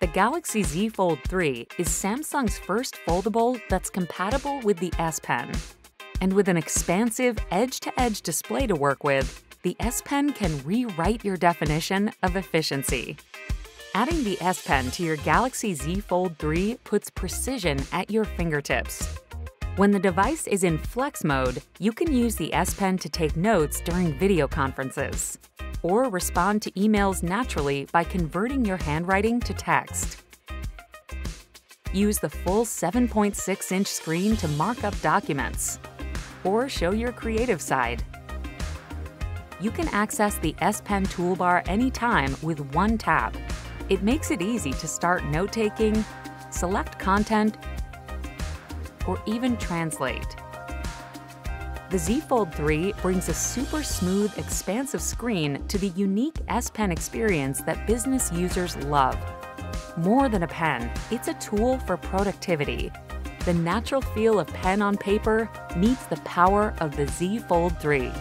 The Galaxy Z Fold 3 is Samsung's first foldable that's compatible with the S Pen. And with an expansive edge to edge display to work with, the S Pen can rewrite your definition of efficiency. Adding the S Pen to your Galaxy Z Fold 3 puts precision at your fingertips. When the device is in flex mode, you can use the S Pen to take notes during video conferences or respond to emails naturally by converting your handwriting to text. Use the full 7.6 inch screen to mark up documents or show your creative side. You can access the S Pen toolbar anytime with one tap. It makes it easy to start note taking, select content, or even translate. The Z Fold 3 brings a super smooth, expansive screen to the unique S Pen experience that business users love. More than a pen, it's a tool for productivity. The natural feel of pen on paper meets the power of the Z Fold 3.